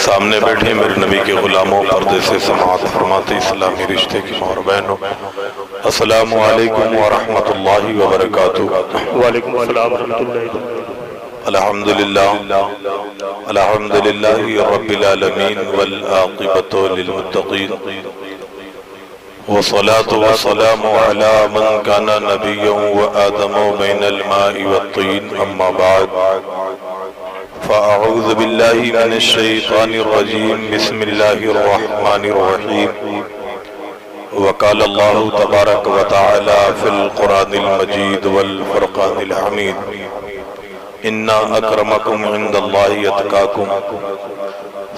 सामने बैठे मेरे नबी के गुलामों पर्दे से समात फरमाते इस्लामी रिश्ते की मोहर बहनों अस्सलाम वालेकुम व रहमतुल्लाहि व बरकातुहू वालेकुम अस्सलाम वरहमतुल्लाहि अल्हम्दुलिल्लाह अल्हम्दुलिल्लाहि रब्बिल आलमीन वल आक़िबतु लिल मुत्तक़ीन वस्सलातु वस्सलामु अला मन काना नबिय्यन व आदमु बैनल माइ वत्तीन अम्मा बाद। फ़अऊज़ु बिल्लाहि मिनश शैतानिर रजीम बिस्मिल्लाहिर रहमानिर रहीम वकाल अल्लाह तबारक व तआला फिल कुरानिल मजीद वल फुरकानिल हमीद इन्ना अक्रमकुम इंदल्लाहि अतकाकुम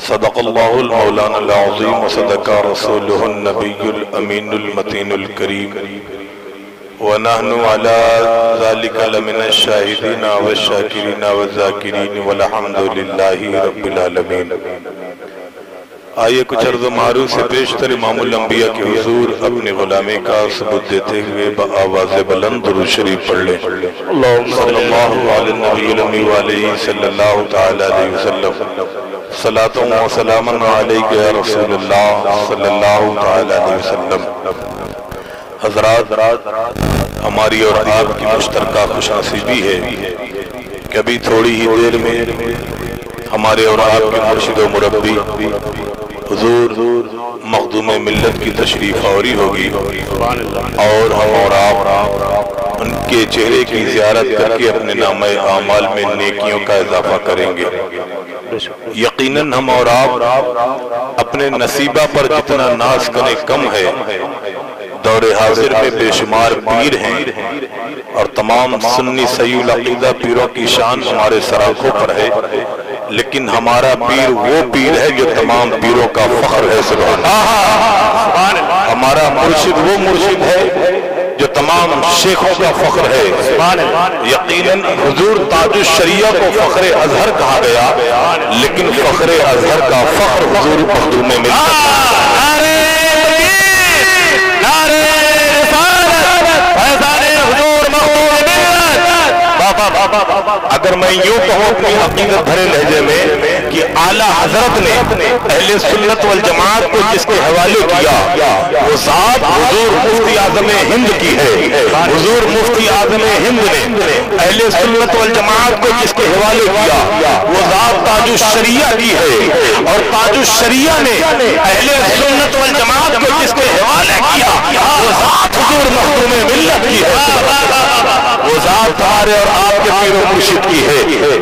सदक़ल्लाहुल मौलाना अज़ीम व सदका रसूलुहुन नबियुल अमीनुल मतीनुल करीम अला ज़ालिका लमिनश शाहिदीन व शाकिरीन व ज़ाकिरीन वल्हम्दुलिल्लाहि रब्बिल आलमीन आइए कुछ अर्ज़ मारू से पेशतर इमामुल अंबिया के हुजूर अपने गुलामी का सबूत देते हुए आवाज़ बुलंद शरीफ पढ़ लें व अलैहि सल्लल्लाहु अलैहि वसल्लम हजरात, हमारी और आपकी मुश्तरका खुशनसीबी है कभी थोड़ी ही देर में हमारे और आपके मुर्शिद मुरब्बी हुजूर मखदूम मिल्लत की तशरीफ़ आवरी होगी और हम और आप उनके चेहरे की जियारत करके अपने नाम आमाल में नेकियों का इजाफा करेंगे। यकीनन हम और आप अपने नसीबा पर जितना नाज करें कम है। दौरे हाजिर में बेशुमार पीर हैं और तमाम सुन्नी अकीदा पीरों की शान हमारे सराखों पर है। लेकिन हमारा पीर वो पीर है जो तमाम पीरों का फख्र है सुबह हमारा मुर्शिद वो मुर्शिद है जो तमाम शेखों का फख्र है। यकीनन हुजूर ताजुश शरिया को फख्र अजहर कहा गया लेकिन फख्र अजहर का फख्र हुजूर मखदूम में मिलता अगर मैं यूँ कहूँ अपनी हकीकत भरे लहजे में कि आला हज़रत ने अहले सुन्नत वल जमात को जिसके हवाले किया, वो साथ हुजूर मुफ्ती आज़म हिंद की है। हुजूर मुफ्ती आज़म हिंद ने अहले सुन्नत वल जमात को जिसके हवाले किया, वो जात ताजु शरिया की है। और ताजु शरिया ने अहले सुन्नत वल जमात को जिसके हवाले किया, वो जात हुजूर मखदूम मिल्लत की है। वो और आपके पीर मुर्शिद की है।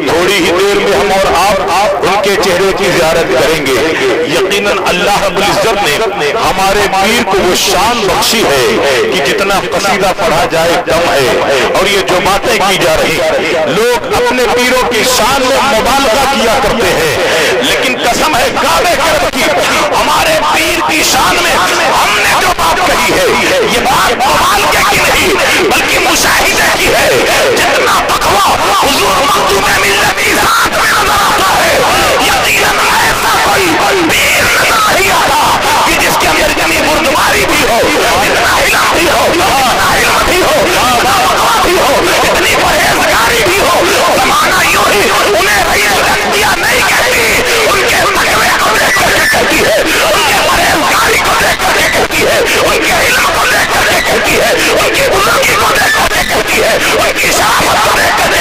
थोड़ी ही देर में हम और आप उनके चेहरे की जियारत करेंगे। यकीनन अल्लाह इज़्ज़त ने हमारे पीर को वो शान बख्शी है कि जितना कसीदा पढ़ा जाए कम है। और ये जो बातें की जा रही लोग अपने पीरों की शान में मुबालगा किया करते हैं। लेकिन कसम है काबे की, हमारे पीर की शान में हमने जो बात कही है ये बात कमाल के की नहीं बल्कि मुशाहिदे की है। जितना तकवा हुजूर मखदूम मिल्लत की साथ में नज़र आता है। यकीनन ऐसा कोई पीर नज़र नहीं आता कि जिसके अंदर जमी बुर्दवारी भी हो इतना इल्म भी हो इतना इल्म भी हो इतना तकवा भी हो इतनी परहेजगारी भी हो जमाना यूँ ही उन्हें रईस गंदिया नहीं कहती उनके तकवे को देख करके कहती है उनके परहेजगारी को देख करके कहती है उनके इल्म को देख करके है। उनकी बुजुर्गी को करके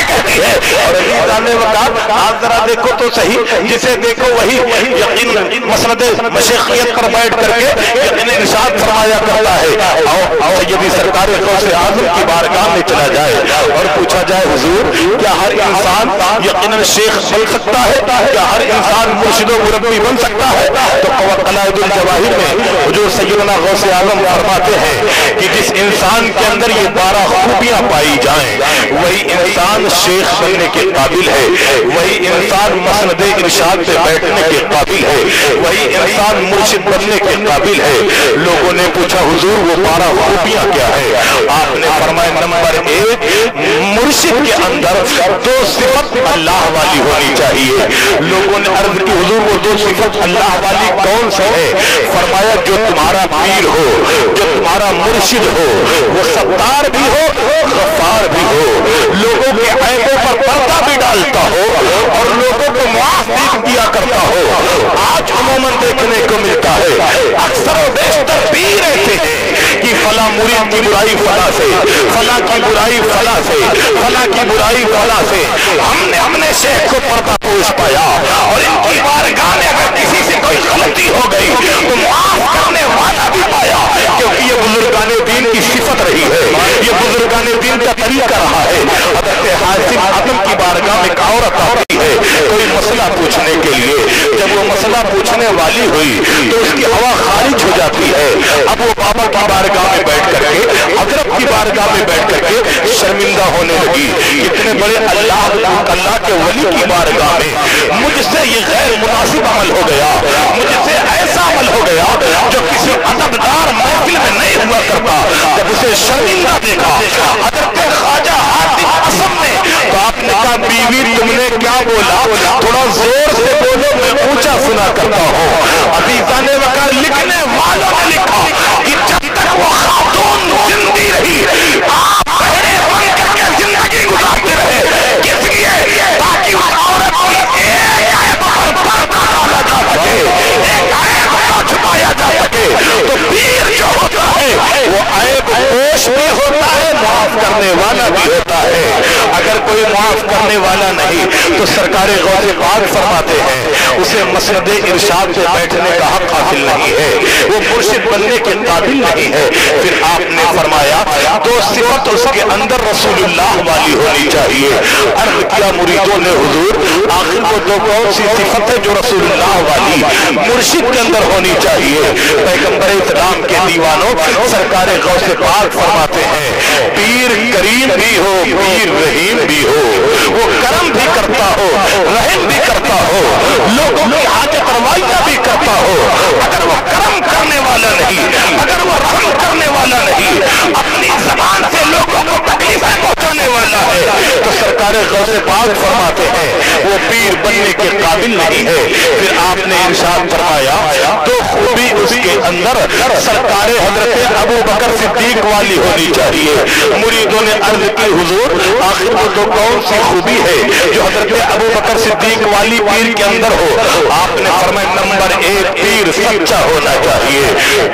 कहती है। और आप जरा देखो तो सही, जिसे देखो वही यकीन मसलद मशैखियत पर बैठ करके यकीन इरशाद फरमाया करता है। आओ आओ सैयदी सरकार गौसे आज़म की बारगाह में चला जाए। और पूछा जाए, हुजूर, क्या हर इंसान यकीनन शेख बन सकता है? क्या हर इंसान मुर्शिद मुरब्बी बन सकता है? तो कलायदुल जवाहिर में हुजूर सैयदना गौसे आज़म फरमाते हैं कि जिस इंसान के अंदर ये बारह खूबियाँ पाई जाए। वही इंसान शेख बनने के काबिल है। वही इंसान मसनद इरशाद पे बैठने के काबिल है। वही इंसान मुर्शिद बनने के काबिल है। लोगों ने पूछा, हुजूर, वो बारह खूबियाँ क्या है? आपने फरमाया, नंबर एक, मुर्शिद के अंदर दो सिफत अल्लाह वाली होनी चाहिए। लोगों ने अर्ज़ की हुजूर, वो दो सिफत अल्लाह वाली कौन सी है? फरमाया, जो तुम्हारा पीर हो, जो तुम्हारा मुर्शिद हो, वो सत्तार भी हो गफ्फार भी हो, लोगों के ऐसे पर पर्दा भी डालता हो और लोगों को मुआफ दिया करता हो। आज अमूमन देखने को मिलता है। अक्सर बेहतर भी रहते हैं कि फला मुरीद की बुराई फला से, फला की बुराई फला से, फला की बुराई फला से। हमने हमने शेख को पर्दा पोष पाया और इनकी बार में अगर किसी से कोई गलती हो गई तो माफ़ करने वाला भी पाया, क्योंकि ये बुजुर्गाने दीन की सिफत रही है। दीन का तरीका रहा है। हज़रत हासिम आदम की बारगाह में एक औरत मसला पूछने के लिए। जब वो मसला पूछने वाली हुई तो उसकी हवा खारिज हो जाती है। अब वो बाबा की बारगाह में बैठ करके हज़रत की बारगाह में बैठ करके शर्मिंदा होने लगी। इतने बड़े अल्लाह अल्लाह के वली की बारगाह में, मुझसे ये गैर मुनासिब अमल हो गया। मुझसे ऐसा अमल हो गया, जो किसी अदबदार महफिल में नहीं हुआ करता। जब उसे शर्मिंदा देखा हज़रत ख्वाजा हातिम असम ने तो आपने कहा बीवी तुमने क्या बोला? थोड़ा ज़ोर से बोलो मैं ऊँचा सुना करता हूँ। अजीजा ने वकार लिखने वालों ने लिखा कि जब तक वो खातून जिंदी रही आप पहले बन करके ज़िंदगी गुजारते रहे। किस लिए ताकि उस औरत की एक ऐब पर पर्दा डाला जा सके एक ऐब को छुपाया जा सके। तो पीर जो होता है वो ऐब पोष भी होता है माफ़ करने वाला भी होता है। कोई माफ़ करने वाला नहीं तो सरकार पाक फरमाते हैं। उसे मसनद इरशाद पे बैठने का हक हासिल नहीं है। वो मुर्शिद बनने के काबिल नहीं है। फिर आपने फरमाया तो सिफत उसके अंदर रसूलुल्लाह वाली होनी चाहिए। अर्ज़ किया मुरीदों ने, हुजूर, आखिर वो तो कौन सी सिफत है जो रसूलुल्लाह वाली, मुर्शिद के अंदर होनी चाहिए? पैगंबर इस्लाम के दीवानों, सरकार गौ से पाक फरमाते हैं, पीर करीम भी हो, पीर रहीम भी हो। वो कर्म भी करता हो, रहम भी करता हो, लोगों की हाजत रवाइया भी करता हो। अगर वो कर्म करने वाला नहीं, अगर वो रहम करने वाला नहीं, अपनी जबान से लोगों को तकलीफें पहुँचाने वाला तो सरकार गौर पाक फरमाते हैं। वो पीर बनने के काबिल नहीं है। फिर आपने इरशाद फरमाया तो खूबी उसके अंदर सरकार हज़रत अबू बकर सिद्दीक वाली होनी चाहिए। मुरीदों ने अर्ज़ की, हुजूर, आखिर वो तो कौन सी खूबी है जो हज़रत अबू बकर सिद्दीक वाली पीर के अंदर हो? आपने फरमाया, नंबर एक पीर सच्चा होना चाहिए।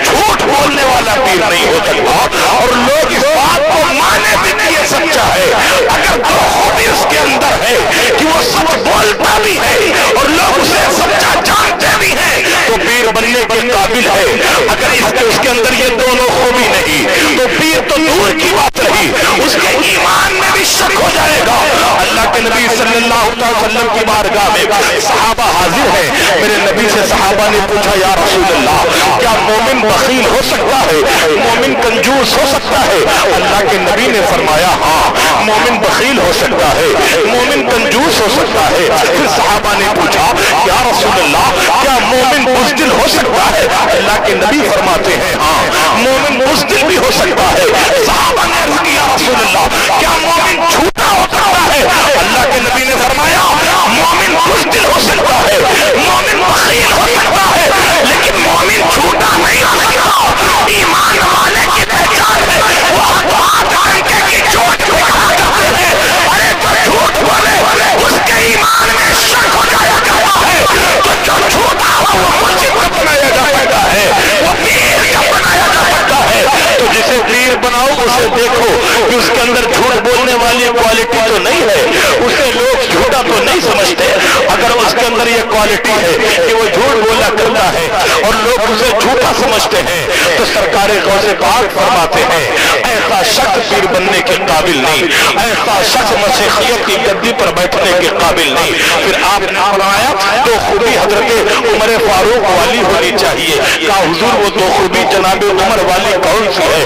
झूठ बोलने वाला पीर नहीं हो सकता। और लोग इस बात को माने भी ये सच्चा है। अगर दो खूबी उसके अंदर है कि वो सच बोलता भी है और लोग उसे सच्चा जानते भी हैं। तो पीर बनने के काबिल है। अगर इसके उसके अंदर ये दोनों खूबी नहीं तो पीर तो दूर की बात रही। उसके ईमान में भी शक हो जाएगा। अल्लाह के नबी सल्लल्लाहु अलैहि वसल्लम की बारगाह में सहाबा हाजिर है। मेरे नबी से सहाबा ने पूछा, या रसूल अल्लाह क्या मोमिन बखील हो सकता है, मोमिन कंजूस हो सकता है। अल्लाह के नबी ने फरमाया हाँ मोमिन बखील हो सकता है, मोमिन कंजूस हो सकता है। फिर सहाबा ने पूछा, या रसूल अल्लाह क्या मोमिन बुजदिल हो सकता है? अल्लाह के नबी फरमाते हैं हाँ मोमिन बुजदिल भी हो सकता है। सहाबा ने अर्ज़ किया क्या मोमिन झूठा हो सकता है। अल्लाह के नबी ने फरमाया, मोमिन बुजदिल हो सकता है, मोमिन बखील हो सकता है, लेकिन मोमिन झूठा नहीं हो सकता ईमान वाले की पहचान है, वो बात करके की झूठ दिखा करते हैं। अरे तो झूठ बोले, उसके ईमान में शक हो है। हो तो जिसे बनाओ, उसे देखो कि उसके अंदर झूठ बोलने वाली क्वालिटी तो नहीं है। उसे लोग झूठा तो नहीं समझते। अगर उसके अंदर ये क्वालिटी है कि वो झूठ बोला करता है और लोग उसे झूठा समझते हैं तो सरकार गौसे पाक फरमाते हैं, ऐसा शख्स पीर बनने के काबिल नहीं, ऐसा शख्स मसीहियत की गद्दी पर बैठने के काबिल नहीं। फिर आपने फरमाया तो खूबी हज़रत उमर फारूक वाली होनी चाहिए। का हुजूर, वो दो खूबी जनाब उमर वाली कौन सी है?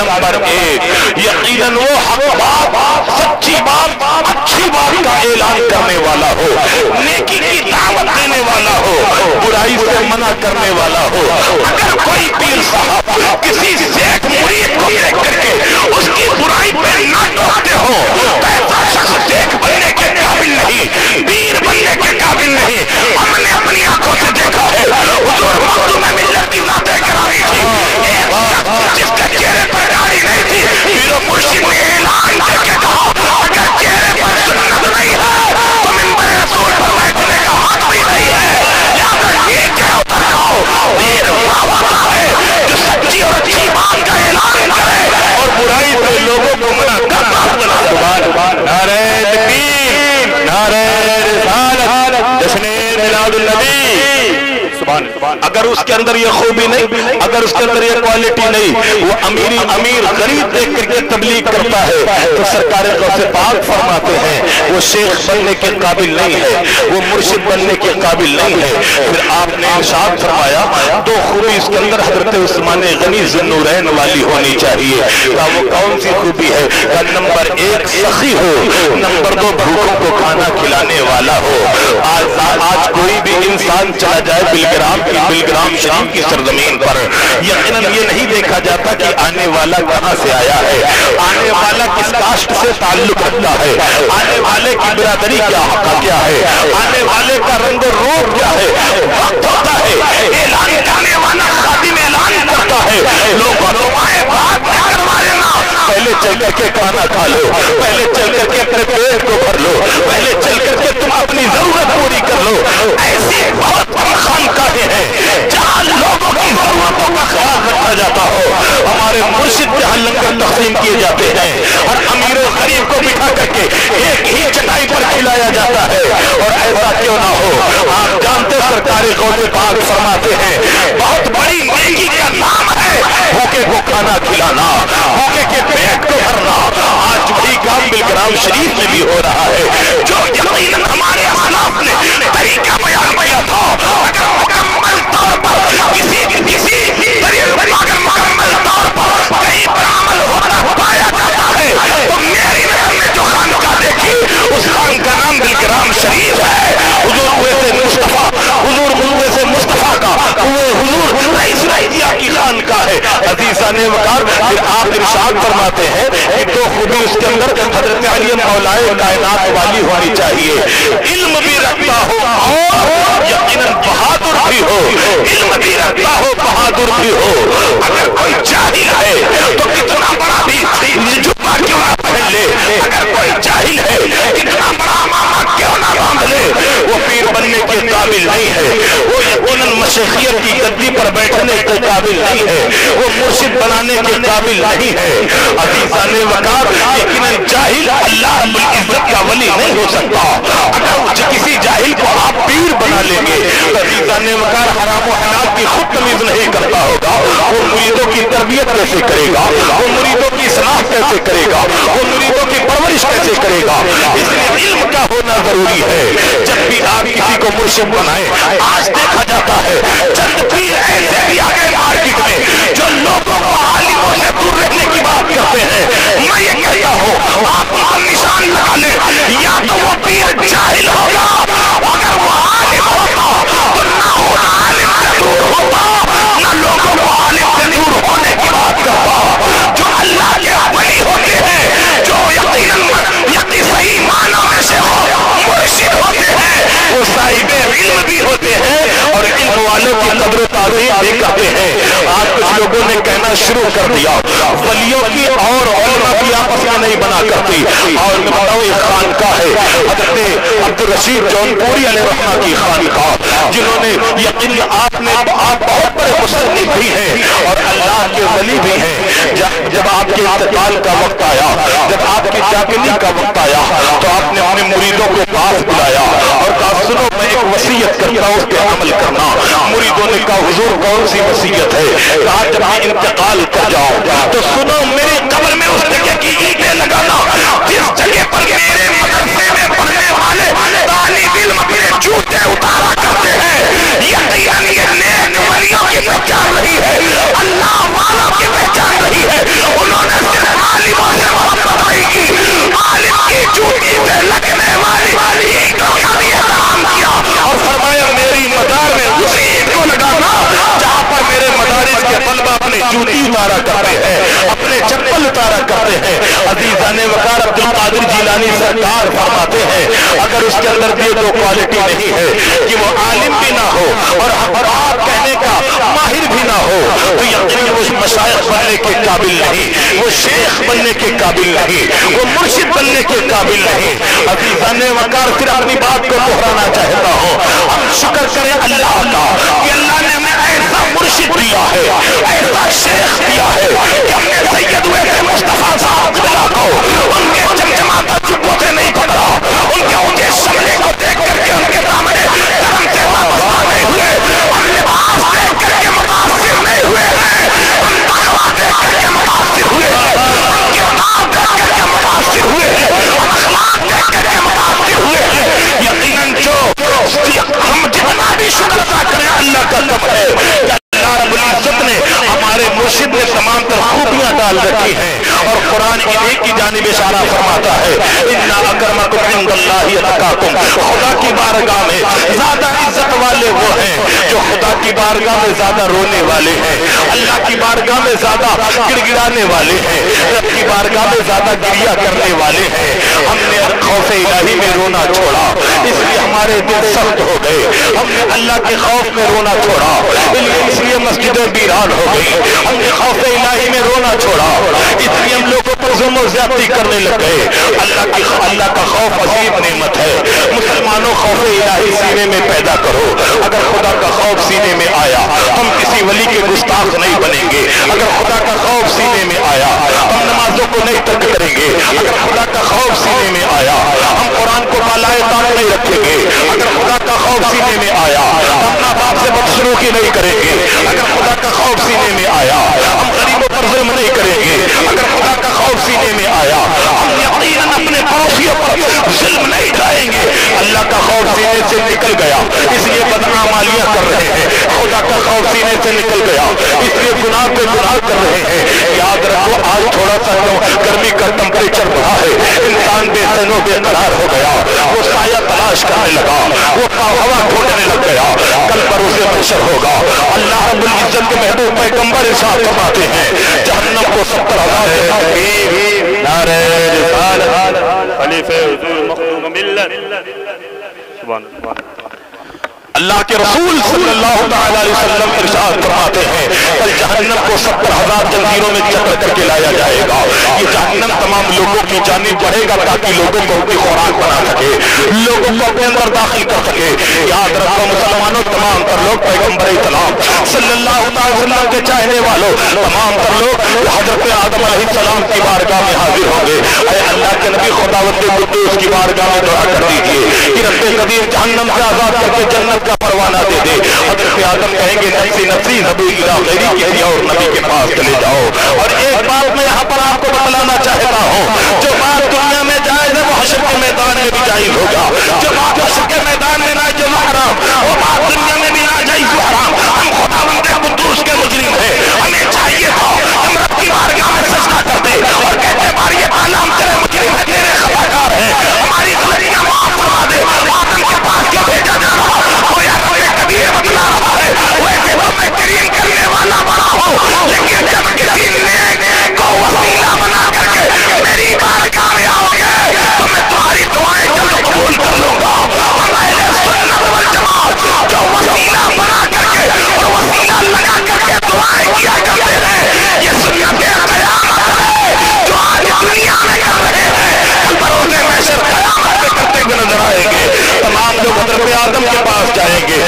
नंबर एक, यकीनन वो हक बात, सच्ची बात, अच्छी बात का ऐलान करने वाला हो। नेकी की दावत देने वाला हो, बुराई से मना करने वाला हो, अगर कोई पीर साहब किसी शेख मुरीद को देख करके उसकी बुराई पे ना टोकते हो तो ऐसा शख्स शेख बनने के काबिल नहीं, पीर बनने के काबिल नहीं। हमने अपनी आँखों से देखा है, हुजूर मखदूम मिल्लत की बातें करा रही थी। एक शख्स जिसके चेहरे पर दाढ़ी नहीं थी पीरो मुर्शिद ने ऐलान करके कहा अगर चेहरे पर सुन्नत नहीं है तो मिंबर रसूल पर बैठने का हक भी नहीं है लिहाजा ये क्या होता मिलाद नबी अगर उसके अंदर ये खूबी नहीं अगर उसके अंदर ये क्वालिटी नहीं वो अमीरी अमीर गरीब देख करके तबलीग करता है तो सरकार से पाक फरमाते हैं। वो शेख बनने के काबिल नहीं है वो मुर्शिद बनने के काबिल नहीं है। फिर आपने इरशाद फरमाया दो खूबी इसके अंदर हज़रत उस्मान गनी जन्नूरैन वाली होनी चाहिए। का वो कौन सी खूबी है? का नंबर एक सखी हो नंबर दो भूखों को खाना खिलाने वाला हो। आज आज कोई भी इंसान चला जाए बिलग्राम की बिलग्राम शाम की सरजमीन पर यकीनन ये नहीं देखा जाता कि आने वाला कहाँ से आया है। आने वाला किस कास्ट से ताल्लुक रखता है। आने वाले की बिरादरी क्या का क्या है? आने वाले का रंग रूप क्या है? वक्त होता है। ऐलान ऐलान करता है। लोगों बात पहले चल करके खाना खा लो, पहले चल करके अपने पेट को भर लो, पहले चल करके तुम अपनी ज़रूरत पूरी कर लो। ऐसी बहुत खान काहे हैं, जहाँ लोगों की जरूरतों का ख्याल रखा जाता हो। हमारे मुर्शिद जहाँ लंगर तकसीम किए जाते हैं और अमीर गरीब को बिठा करके एक ही चटाई पर खिलाया जाता है। और ऐसा क्यों ना हो? आप जानते सरकारी कौन पाक फरमाते हैं, बहुत बड़ी नेकी का नाम है, भूखे को खाना खिलाना, भूखे के पेट को भरना आज वही काम बिलग्राम शरीफ में भी हो रहा है जो यकीन हमारे खिलाफ ने तरीका बयान किया था अगर उस खान का नाम बिलग्राम शरीफ है हुजूर हुए से मुस्तफ़ा हुजूर हुए से मुस्तफ़ा का हुए हुजूर रईस रईसिया की है। अजीजा ने वकार फिर आप इरशाद फरमाते हैं कि तो खुदी उसके अंदर हज़रत अली मौलाए कायनात वाली होनी चाहिए। इल्म रखता हो और यकीनन बहादुर भी हो, इल्म भी रखता हो, बहादुर भी हो। अगर कोई जाहिल है तो कितना बड़ा भी क्यों ना पहन ले? अगर कोई जाहिल है कितना बड़ा मामा क्यों ना बाँध ले? वो पीर बनने के काबिल नहीं है, वो यकीनन मशखियत की गद्दी पर बैठने के काबिल नहीं है, वो मुर्शिद बनाने के काबिल नहीं है। अजीजा ने वकार, यकीनन जाहिल अल्लाह का वली नहीं हो सकता। अगर किसी जाहिल को आप पीर बना लेंगे। तो हराम की खुद तमीज नहीं करता होगा। वो मुरीदों की तरबियत कैसे करेगा? वो मुरीदों की सलाह कैसे करेगा? वो मुरीदों की परवरिश कैसे करेगा? इसलिए इल्म का होना ज़रूरी है। जब भी आप किसी को मुर्शिद बनाए, आज देखा जाता है, चंद पीर ऐसे भी में, जो लोगों को आलिमों से दूर रहने की बात करते हैं। मैं ये कहता हूँ आप निशान लगा या तो वो पीर जाहिल होगा अगर वो आलिम होता तो होता हैं हो हैं हैं और इल्म वालों की कब्र तारीफ़ करते हैं आज कुछ लोगों ने कहना शुरू कर दिया वलियों की और औरमा भी आपस नहीं बना करती और खान का है हज़रत अब्दुल रशीद जौनपुरी अली रहमा की खान का जिन्होंने यकीन आपने आप बहुत बड़े मुसन्निफ भी हैं और अल्लाह के वली भी हैं। जब आपके इंतकाल का वक्त आया, जब आपकी जागनी का वक्त आया तो आपने अपने मुरीदों को पास बुलाया और सुनो, मैं एक वसीयत करता हूँ उस पर अमल करना। मुरीदों ने कहा, हुजूर, कौन सी वसीयत है? कहा, जब मैं इंतकाल कर जाऊँ तो सुनो, मेरे कब्र में उस जगह की ईटें लगाना, जिस जगह पर मेरे मदरसे में वाले तालिब इल्म अपने जूते उतारा करते हैं। यकीन ये नेक वलियों की पहचान रही है, अल्लाह वालों की पहचान रही है, उन्होंने सिर्फ़ आलिमों से मोहब्बत नहीं की। आलिम की जूती पे लगने वाली ईटों का भी एहतराम किया। और फरमाया, मेरी मदार में उसी ईट को लगाना जहाँ पर मेरे मदारिस के तलबा अपने जूती उतारा करते हैं, अपने चप्पल उतारा करते हैं। अजीजा ने वकार अब्दुल कादिर जिलानी सरकार फरमाते हैं अगर उसके अंदर ये दो क्वालिटी नहीं है कि वो आलिम भी ना हो और बात कहने का माहिर भी ना हो तो यकीन वो मशायख बनने के काबिल नहीं वो शेख बनने के काबिल नहीं वो मुर्शिद बनने के काबिल नहीं। अजीजा ने वकार फिर अपनी बात को दोहराना चाहता हूँ। हम शुक्र करें अल्लाह का कि अल्लाह ने हमें ऐसा मुर्शिद दिया है ऐसा शेख दिया है कि हमने सैयद हुए थे मुस्तफ़ा साहब को उनके चमचमाता मुझे नहीं पता उनके उनके शमले को देख करके उनके सामने की बारगाह में ज़्यादा रोने वाले हैं। अल्लाह की बारगाह में ज़्यादा गिड़गिड़ाने वाले हैं। रब की बारगाह में ज़्यादा गिरिया करने वाले हैं। हमने खौफ इलाही में रोना छोड़ा। इसलिए हमारे दिल सख्त हो गए। हमने अल्लाह के खौफ में रोना छोड़ा। इसलिए मस्जिदें वीरान हो गई। हमने खौफ इलाही में रोना छोड़ा। इसलिए हम लोगों पर जुल्म ज्यादती करने लग गए अल्लाह की अल्लाह का खौफ अजीब नेमत है मुसलमानों खौफ इलाही सीने में पैदा करो। अगर खुदा का खौफ सीने में आया, हम किसी वली के गुस्ताख नहीं बनेंगे। अगर खुदा का खौफ सीने में आया, हम नमाजों को नहीं तर्क करेंगे। अगर खुदा का खौफ सीने में आया, हम कुरान को बालाए तान नहीं रखेंगे। अगर खुदा का खौफ सीने में आया, हम ना बाप से बदसलूकी नहीं करेंगे। अगर खुदा का खौफ सीने में आया, हम गरीबों पर जुल्म नहीं करेंगे। अगर खुदा का खौफ सीने में आया, हम यकीनन अपने पड़ोसियों पर जुल्म नहीं ढाएँगे अल्लाह का खौफ सीने से निकल गया। इसलिए बदनामालियाँ कर रहे हैं। खुदा का खौफ सीने से निकल गया। इसलिए गुनाह पे गुनाह कर रहे हैं। याद रखो, आज थोड़ा सा गर्मी का टेम्परेचर बढ़ा है। इंसान बेचैनो बेकरार हो गया। वो साया तलाश करने लगा। वो हवा ढूँढने लग गया। कल पर उसे मशर होगा। अल्लाह रब्बुल इज़्ज़त के महबूब पैगंबर इरशाद फरमाते हैं। जहन्नम को सत्तर हज़ार नारे रिसालत खलीफे हुजूर मखदूम मिल्लत। सुभान अल्लाह अल्लाह के रसूल सल्लल्लाहु अलैहि वसल्लम इरशाद फरमाते हैं, कल जहन्नम को सत्तर हज़ार जंजीरों में चक्र करके लाया जाएगा। ये जहन्नम तमाम लोगों की जानी बढ़ेगा ताकि लोगों को अपनी खुराक बना सके, लोगों को अपने अंदर दाखिल कर सके। याद रखो, मुसलमानों, तमाम तर लोग पैगंबर सलाम वसल्लम के चाहने वालों, तमाम तर लोग, हज़रत आदम सलाम की बारगाह में हाजिर होंगे। अरे अल्लाह के नबी खुदावत की बारगाह में दुआ कर दीजिए कि रब्बे कदीर जहन्नम से आज़ाद करके जन्नत का परवाना दे दे। हज़रत आज़म कहेंगे नफसी नफसी नबी गैरी किसी और नबी के पास चले जाओ। और एक बात मैं यहाँ पर आपको बतलाना चाहता हूँ जो बात दुनिया में जायज़ है वो हशर के मैदान में भी जायज़ होगा जो बात हज़रत आदम के पास जाएँगे।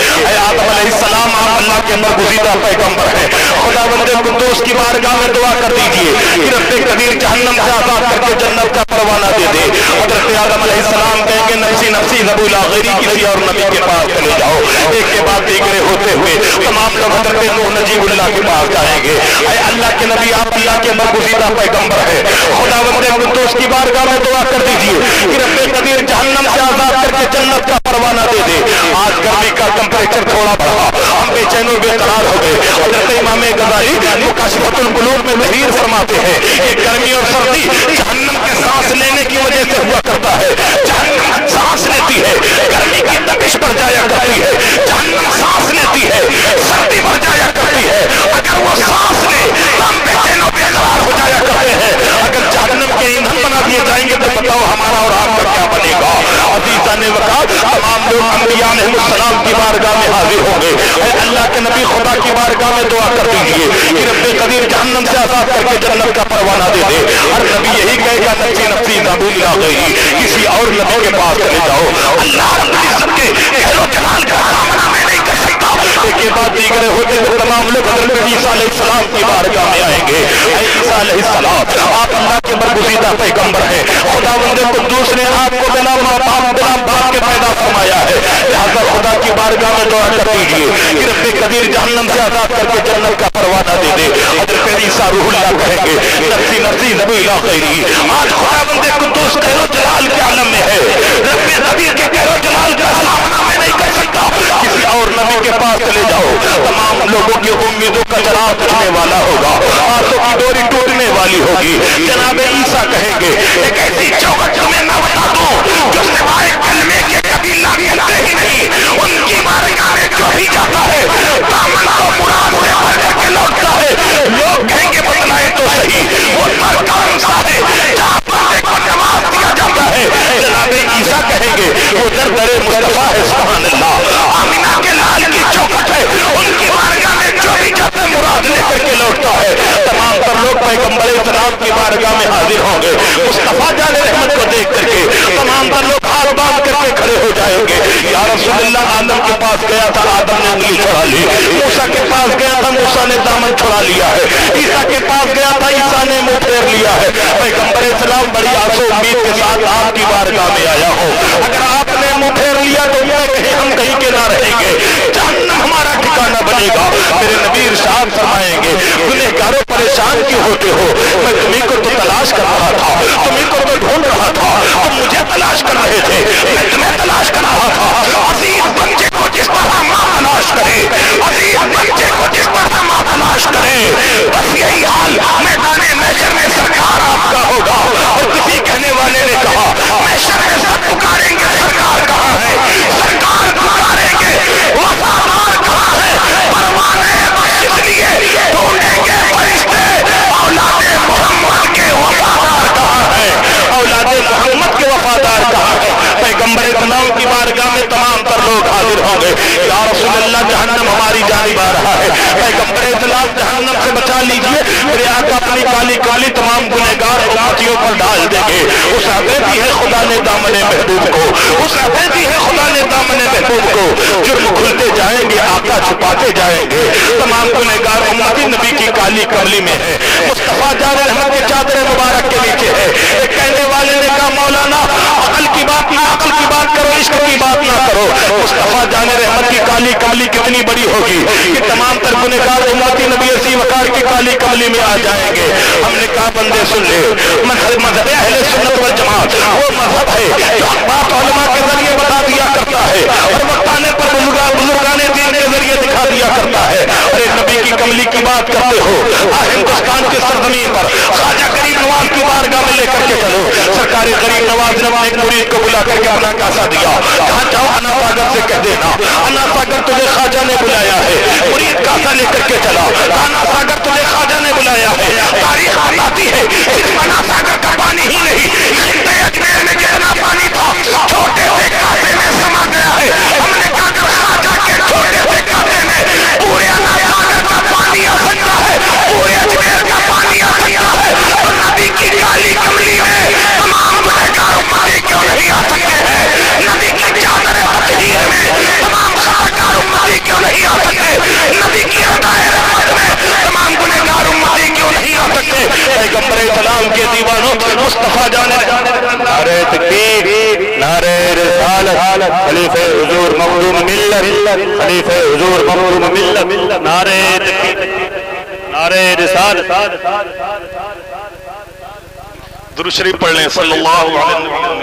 आदम सलाम आप अल्लाह के अंदर गुजीदा पैगंबर है। खुदा बंदे कुद्दूस की बारगाह में दुआ कर दीजिए कि रब्बे कदीर जहन्नम से करके जन्नत का परवाना दे दे। अलैहिस्सलाम कहेंगे, नफसी नफसी, नबूला गैरी किसी और नबी के पास चले जाओ। एक के बाद तीसरे होते हुए तमाम लोग हज़रत नूह नजीबुल्लाह के पास जाएँगे। अल्लाह के नबी, आप अल्लाह के बरगुजीदा पैगंबर है। खुदा कुद्दूस की बारगाह में दुआ कर दीजिए कि रब्बे कदीर जहन्नम से आज़ाद करके जन्नत का परवाना दे दे। आज गर्मी का टेम्परेचर थोड़ा बढ़ा। हम बेचैनो बेकरार हो गए। हज़रत इमाम गजाली मुकाशफतुल में तहरीर फरमाते हैं कि गर्मी और सर्दी जहन्नम के सांस लेने की वजह से हुआ करता है। सांस लेती है। गर्मी की तपिश बढ़ जाया करती है। सांस लेती है। सर्दी बढ़ जाया करती है। अगर वो सांस ले तो के ईंधन बना दिए जाएँगे तो हमारा और आपका क्या बनेगा? अजीजा ने बता तमाम लोग अम्बिया की बारगाह हाजिर होंगे अल्लाह के नबी खुदा की बारगाह में दुआ कर दीजिए कि रब्बे कदीर जहन्नम से आज़ाद करके जन्नत का परवाना दे दे। हर नबी यही कहेगा, नफसी नफसी नबूल ना गई किसी और नबी के पास चले जाओ। अल्लाह के खेलो जलाल का सामना मैं नहीं कर सकता के बाद दीगरे होते हुए तमाम लोग हज़रत की बारगाह में आएँगे। आप अल्लाह के बरगुजीदा पैगंबर हैं। खुदा बंदे कुद्दूस ने आपको बिना बाप बिना बाप के पैदा फरमाया है। लिहाजा खुदा की बारगाह में कर दीजिए। कि जहन्नम से आज़ाद करके जन्नत का परवाना दे दे। कहेंगे नबी ला आज खुदा बंदे कहरो जलाल के आलम में है। कदीर के कहरो जलाल का सामना मैं नहीं कर सकता। किसी और नबी के पास चले जाओ। तमाम लोगों की उम्मीदों का चराग उठने वाला होगा। आँसू की डोरी टूटने वाली होगी। जनाब ईसा कहेंगे, एक ऐसी लाल है उनकी बारगाह में जो भी जाता है मुराद लेकर के लौटता है तमाम तर लोग पैगंबर इस्लाम की बारगाह में हाजिर होंगे मुस्तफ़ा जाने रहमत को देख करके तमाम तर लोग हाथ बाँध करके खड़े हो जाएँगे या रसूलुल्लाह आदम के पास गया था आदम ने उंगली छुड़ा ली मूसा के पास गया था मूसा ने दामन छुड़ा लिया है ईसा के पास गया था ईसा ने मुँह फेर लिया है पैगंबर इस्लाम बड़ी आसो उम्मीद के साथ आपकी बारगाह में आया हो अगर आपने मुँह फेर लिया तो मैं कहीं हम कहीं के ना रहेंगे बनेगा, मेरे नबी इरशाद फरमाएँगे गुनहगारों परेशान क्यों होते हो? मैं तुम्हें को तो तलाश कर रहा था, तुम्ही को तो ढूंढ रहा था, तुम मुझे तलाश कर रहे थे, मैं तुम्हें तलाश कर रहा था। बच्चे को जिस तरह माँ तलाश करे बच्चे को जिस तरह माँ तलाश करे, बस यही हाल मैदान मैशर में सरकार आपका होगा। और किसी कहने वाले ने कहा, मैशर में सब पुकारेंगे, सरकार है? सरकार पुकारेंगे है। में तमाम तर लोग हाजिर होंगे। या हमारी जानिब आ रहा है। पैगंबर इस्लाम जहन्नम से बचा लीजिए मेरे आका अपनी काली काली तमाम गुनहगार उम्मतियों पर डाल देंगे उस भी है खुदा उस महबूब को जुर्म खुलते जाएँगे आका छुपाते जाएँगे। तमाम गुनहगार उम्मती नबी की काली कमली में है। मुस्तफ़ा जा रहे हमारे चादर मुबारक के नीचे है। एक कहने वाले ने कहा मौलाना अकल की बात ना अकल की इश्क की बात ना करो। मुस्तफ़ा जान रहमत की काली कमली कितनी बड़ी होगी कि तमाम तर गुनहगार उम्मती नबी असी वकार की काली कमली में आ जाएँगे। हमने कहा, बंदे सुन ले, मज़हब अहले सुन्नत वल जमात, वो मज़हब है जो बात उलमा के ज़रिए बता दिया करता है और बताने पर बुजुर्गा बुजुर्गाने दीन के दिखा दिया करता है। अरे नबी की कमली की बात करते हो हिंदुस्तान की सरजमीन पर ख्वाजा गरीब नवाज़ की बारगाह में लेकर के चलो। सरकारी गरीब नवाज़ ने एक मुरीद को बुला करके अपना कासा दिया। कहा, जाओ अना सागर से कह देना अना सागर तुझे ख्वाजा ने बुलाया है, मुरीद कासा लेकर के चला। अना सागर तुझे ख्वाजा ने बुलाया है, तारीख मखदूम मिल्लत खलीफे हुजूर मखदूम मिल्लत नारे नारे रिसालत दुरुशरीफ पढ़ लें सल्लल्लाहु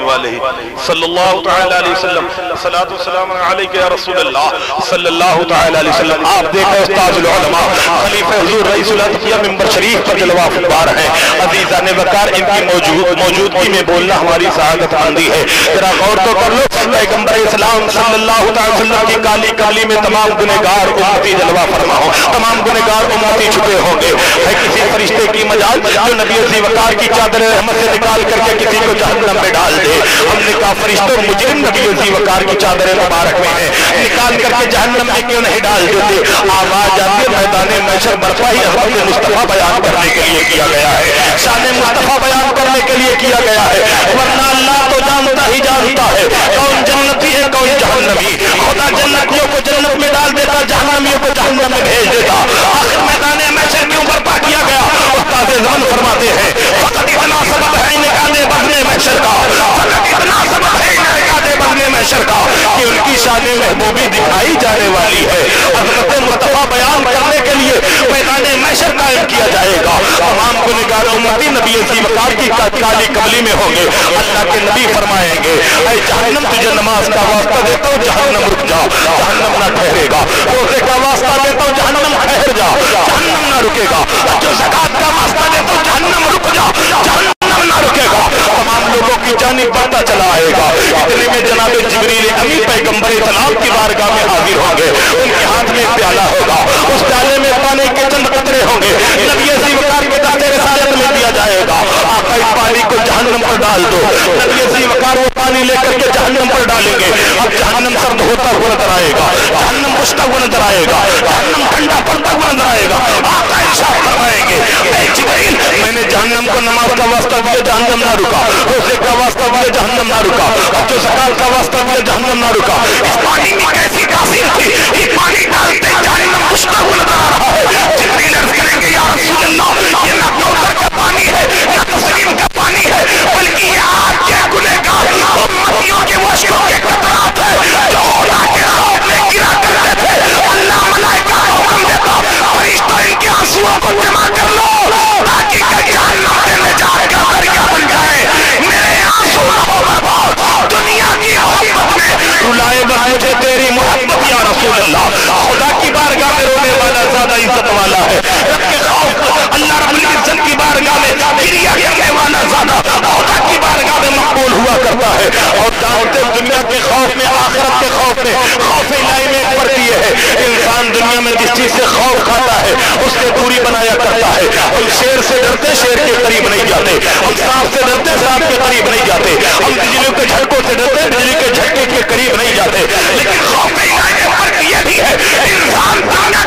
अलैहि सल्लल्लाहु तआला अलैहि वसल्लम सलातु सलाम अलैका या रसूल अल्लाह सल्लल्लाहु तआला अलैहि वसल्लम आप देखें उस्ताजुल उलमा खलीफा हुजूर रईसुल अतकिया मिंबर शरीफ पर जलवा फुलवार हैं अजीजा ने वकार इनकी मौजूद मौजूदगी में बोलना हमारी सआदत मंदी है जरा गौर तो कर लो पैगंबर इस्लाम सल्लल्लाहु अलैहि वसल्लम की काली काली में तमाम गुनहगार उम्मती जलवा फरमाओ तमाम गुनहगार उम्मती छुपे होंगे है किसी फरिश्ते की मजाल जो नबी अजी वकार की चादर रहमत से निकाल करके किसी को जहन्नम में डाल दे। हमने कहा, फरिश्तों मुझे नबी की वकार की चादरें मुबारक में है, निकाल करके जहन्नम में क्यों नहीं डाल देते? आवाज़ आती है, मैदान मैशर बर्फा ही हज़रत मुस्तफ़ा बयान करने के लिए किया गया है। शान मुस्तफ़ा बयान करने के लिए किया गया है। वरना अल्लाह तो जानता ही जानता है कौन जन्नती है कौन जहन्नमी। खुदा जन्नतियों को जन्नत में डाल देता जहन्नमियों को जहन्नम में भेज देता। आखिर मैदान मैशर क्यों बर्पा किया गया? उस्ताद जान फरमाते हैं फकत इतना सबब है निकाले बदले मैशर का। फकत इतना सबब है निकाले बदले मैशर का कि उनकी शान महबूबी दिखाई जाने वाली है हज़रत मुस्तफ़ा बयान करने के लिए मैदान कायम किया जाएगा। तमाम गुनहगार उम्मती नबी वकार की काली कमली में होंगे। अल्लाह के नबी फरमाएँगे जहन्नम, तुझे नमाज़ का वास्ता देता हूँ जहनम रुक जाओ जहन्नम ना ठहरेगा। रोज़े का वास्ता देता हूँ, जहन्नम ना रुकेगा। जो जक़ात का वास्ता देता हूँ, जहन्नम रुक जा। जहन्नम ना रुकेगा तमाम लोगों की जानी बढ़ता चला आएगा। इतने में जनाब जिबरील अमी पैगंबर इस्लाम की बारगाह में हाजिर होंगे। उनके हाथ में प्याला होगा। उस प्याले में पानी के चंद कतरे होंगे। नबी ऐसी वकार के में दिया जाएगा। आका इस पानी को जहन्नम पर डाल दो। नबी ऐसी वकार वो पानी लेकर के जहन्नम पर डालेंगे। अब जहन्नम सर्द होता हुआ नज़र आएगा। जहन्नम बुझता हुआ नज़र आएगा। जहन्नम ठंडा पड़ता हुआ नज़र आएगा आका इरशाद फरमाएँगे ऐ जिबरील मैंने जहन्नम को नमाज़ का वास्ता दिया जहन्नम ना रुका। रोज़े का वास्ता दिया जहन्नम ना रुका। जो सकाल का वास्ता दिया जहन्नम ना रुका। इस पानी में कैसी तासीर थी? ये पानी का का के के के को से का ज़रिया बन जाए मेरे आँसू दुनिया की मोहब्बत में रुलाए बस मुझे तेरी मोहब्बत, या रसूल अल्लाह खुदा की बारगाह में रोने वाला ज़्यादा इज़्ज़त वाला है। अल्लाह रब्बुल इज़्ज़त की बारगाह में, क्रिया करने वाला ज़्यादा खुदा की बारगाह में मकबूल हुआ करता है। और जानते दुनिया के खौफ में, आखिरत के खौफ में खौफ इलाही में एक फ़र्क ये है इंसान दुनिया में जिस चीज़ से खौफ खाता है उससे दूरी बनाया करता है। हम शेर से डरते, शेर के करीब नहीं जाते। हम सांप से डरते, सांप के करीब नहीं जाते। हम बिजली के झटकों से डरते, बिजली के झटके के करीब नहीं जाते। लेकिन इंसान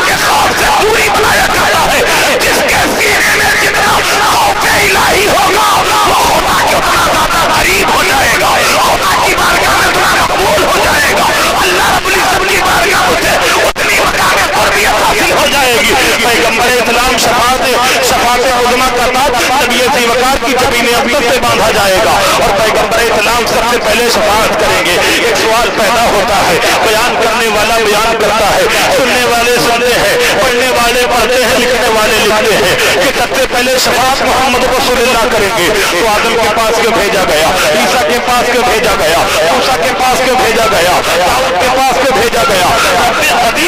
के खौफ से दूरी बनाया करता है। जिसके सीने में जितना खौफ इलाही होगा वो खुदा के ज़्यादा करीब हो जाएगा खुदा की बारगाह में उतना कबूल हो जाएगा अल्लाह रब्बुल सबकी बारगाह उसे उतनी मकाम हो जाएगी पैगंबर इस्लाम शफात शफात उजमा का ताज तबीयत वकार की जबीन अब्दत से बांधा जाएगा और पैगंबर इस्लाम सबसे पहले शफात करेंगे एक सवाल पैदा होता है बयान करने वाला बयान करता है सुनने वाले सुनते हैं पढ़ने वाले पढ़ते हैं लिखने वाले लिखते हैं कि सबसे पहले शफात मोहम्मद रसूलुल्लाह करेंगे तो आदम के पास क्यों भेजा गया ईसा के पास क्यों भेजा गया मूसा के पास क्यों भेजा गया दाऊद के पास क्यों भेजा गया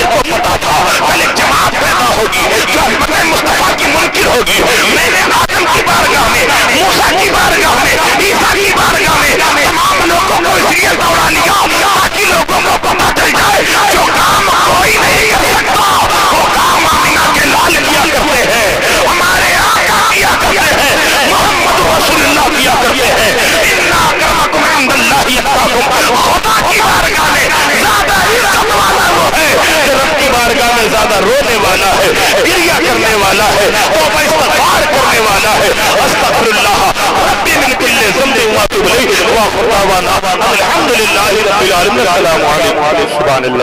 को पता था एक जमात पैदा होगी जो अहमद मुस्तफ़ा की मुनकिर होगी। मैंने आदम की बारगाह में, मूसा की बारगाह में, ईसा की बारगाह में तमाम लोगों को इसलिए दौड़ा लिया ताकि लोगों को पता चल जाए, जो काम कोई नहीं कर सकता, वो काम अमीना के लाल किया करते हैं, हमारे आका किया करते हैं, मोहम्मद रसूलुल्लाह किया करते हैं। इन्ना अकरमकुम इंदल्लाहि अतकाकुम खुदा की बारगाह में ज़्यादा इज़्ज़त वाला वो है कि रब की बारगाह में ज़्यादा रोने वाला है। गिरिया करने वाला है तौबा इस्तगफार करने वाला है अस्तगफिरुल्लाह रब्बी मिन कुल्ली ज़ंबि व अतूबु इलैहि व खुदावाना अल्हम्दुलिल्लाहि रब्बिल आलमीन अस्सलामु अलैकुम सुभान अल्लाह